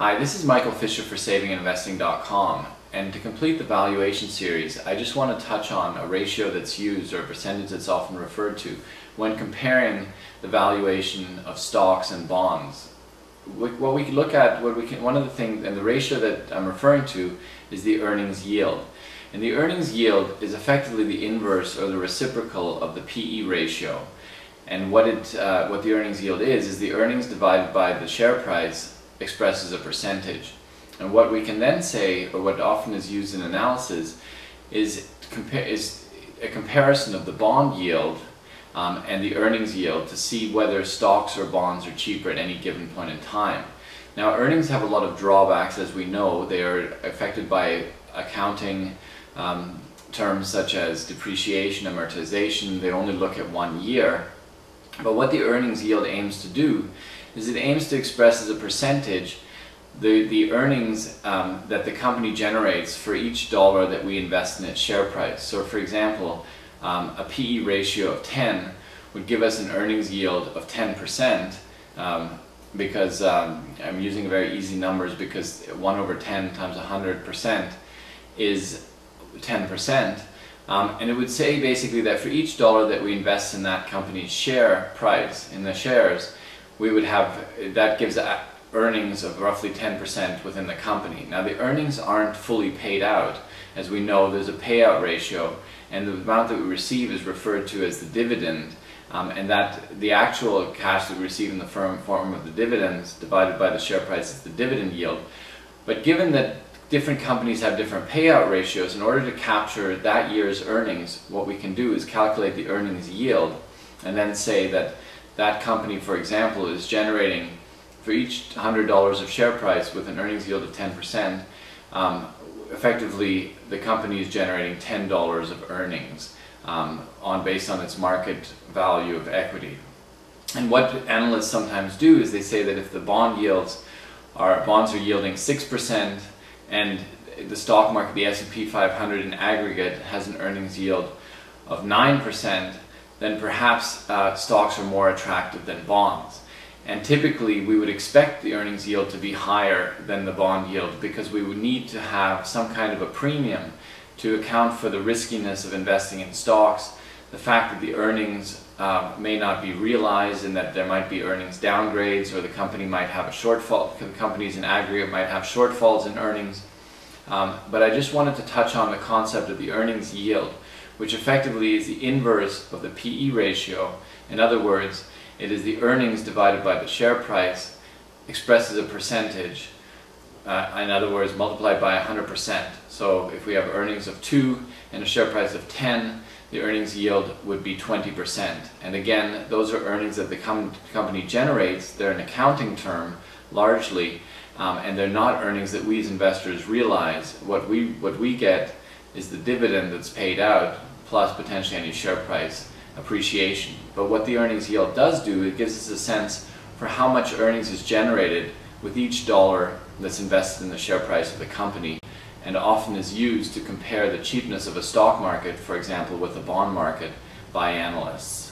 Hi, this is Michael Fisher for SavingInvesting.com and to complete the valuation series I just want to touch on a ratio that's used or a percentage that's often referred to when comparing the valuation of stocks and bonds. What we can look at, what we can, one of the things, and the ratio that I'm referring to is the earnings yield. And the earnings yield is effectively the inverse or the reciprocal of the PE ratio. And what, it, uh, what the earnings yield is, is the earnings divided by the share price expresses a percentage. And what we can then say, or what often is used in analysis, is, is a comparison of the bond yield um, and the earnings yield to see whether stocks or bonds are cheaper at any given point in time. Now earnings have a lot of drawbacks as we know. They are affected by accounting um, terms such as depreciation, amortization. They only look at one year. But what the earnings yield aims to do is it aims to express as a percentage the, the earnings um, that the company generates for each dollar that we invest in its share price. So for example, um, a PE ratio of 10 would give us an earnings yield of 10% um, because um, I'm using very easy numbers because 1 over 10 times 100% is 10%. Um, and it would say basically that for each dollar that we invest in that company's share price, in the shares, we would have, that gives earnings of roughly 10% within the company. Now the earnings aren't fully paid out. As we know, there's a payout ratio and the amount that we receive is referred to as the dividend um, and that the actual cash that we receive in the firm form of the dividends divided by the share price is the dividend yield. But given that different companies have different payout ratios, in order to capture that year's earnings, what we can do is calculate the earnings yield and then say that that company, for example, is generating for each $100 of share price with an earnings yield of 10%, um, effectively the company is generating $10 of earnings um, on based on its market value of equity. And what analysts sometimes do is they say that if the bond yields are bonds are yielding 6% and the stock market, the S&P 500 in aggregate has an earnings yield of 9%, then perhaps uh, stocks are more attractive than bonds. And typically we would expect the earnings yield to be higher than the bond yield because we would need to have some kind of a premium to account for the riskiness of investing in stocks, the fact that the earnings uh, may not be realized and that there might be earnings downgrades or the company might have a shortfall, companies in aggregate might have shortfalls in earnings. Um, but I just wanted to touch on the concept of the earnings yield, which effectively is the inverse of the PE ratio. In other words, it is the earnings divided by the share price expressed as a percentage. Uh, in other words, multiplied by 100%. So if we have earnings of 2 and a share price of 10, the earnings yield would be 20%. And again, those are earnings that the com company generates. They're an accounting term, largely, um, and they're not earnings that we as investors realize. What we, what we get is the dividend that's paid out, plus potentially any share price appreciation. But what the earnings yield does do, it gives us a sense for how much earnings is generated with each dollar that's invested in the share price of the company and often is used to compare the cheapness of a stock market, for example, with the bond market by analysts.